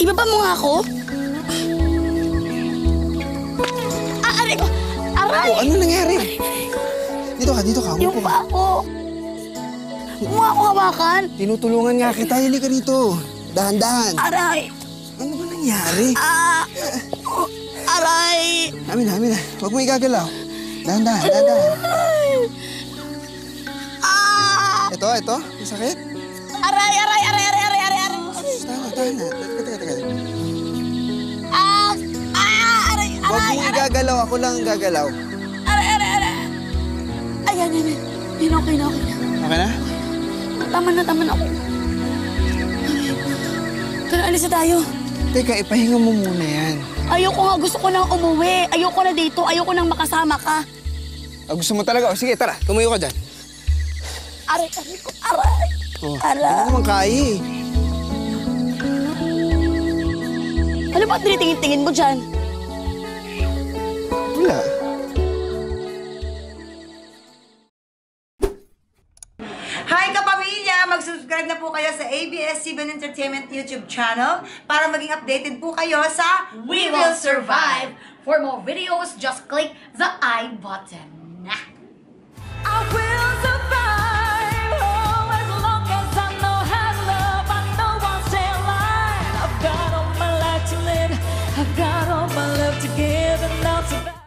Ibaba mo nga ako. Ah, aray. Aray! Oh, ano nangyari? Dito ka, dito ka. Yung ka. pa ako. Huwag mo ako hawakan. Tinutulungan nga kita. Hili ka dito. Dahan-dahan. Aray! Ano ba nangyari? Ah! Aray! Amin na, amin na. Huwag mo igagalaw. Dahan-dahan, dahan-dahan. Ah! Ito, ito. Masakit? Aray, aray, aray, aray, aray, aray, aray. Tama, tama. Igagalaw. Ako lang ang gagalaw. aray, aray, aray. Ayan, yan, yan. Okay na, okay na. Okay na? Tama na, tama na ako. Tara, alis na tayo. Teka, ipahinga mo muna yan. Ayoko nga, gusto ko nang umuwi. Ayoko na dito, ayoko nang makasama ka. Ah, gusto mo talaga? O, sige, tara. Tumayo ka dyan. Aray, aray ko, aray. Oh, Aray. Hindi naman kaya eh. Ano ba tinitingin-tingin mo dyan? Wala. Hi kapamilya! Mag-subscribe na po kayo sa ABS-CBN Entertainment YouTube channel para maging updated po kayo sa We Will Survive! For more videos, just click the I button. I will survive! I've got all my love to give and now to